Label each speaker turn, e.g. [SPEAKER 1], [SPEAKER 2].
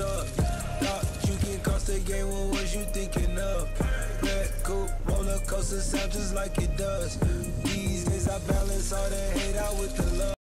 [SPEAKER 1] stuck. Thought you can cost the game, what was you thinking of? Red coupe, roller coaster sound just like it does. These days I balance all the hate out with the love.